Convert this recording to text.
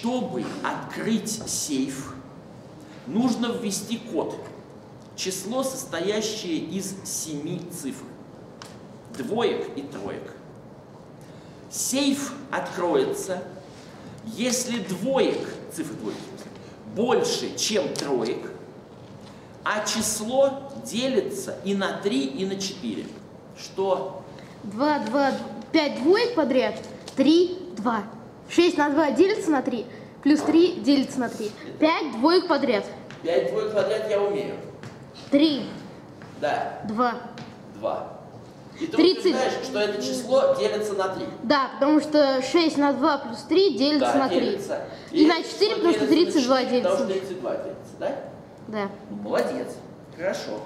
Чтобы открыть сейф, нужно ввести код. Число, состоящее из семи цифр. Двоек и троек. Сейф откроется, если двоек, цифры двоек, больше, чем троек, а число делится и на 3, и на 4. Что? 2, 2, 5 двоек подряд, 3, 2. 6 на 2 делится на 3, плюс 3 делится на 3. 5 двоек подряд. 5 двоек подряд я умею. 3, Да, 2. 2. И ты 30. утверждаешь, что это число делится на 3. Да, потому что 6 на 2 плюс 3 делится Да, на 3. делится. И на это 4, число потому что делится на 32 4, Потому что делится. 32 делится, да? Да. Ну, молодец. Хорошо.